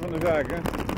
van de zaak, hè?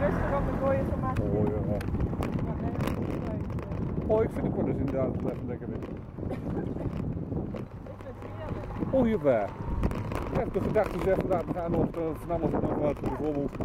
Rustig op de maken. Oh, ja. Oh, ik vind het wel eens inderdaad wel even lekker. Ik vind het heerlijk. Ik heb de gedachte zeg vandaag we gaan nog uh, van alles nog wat bijvoorbeeld.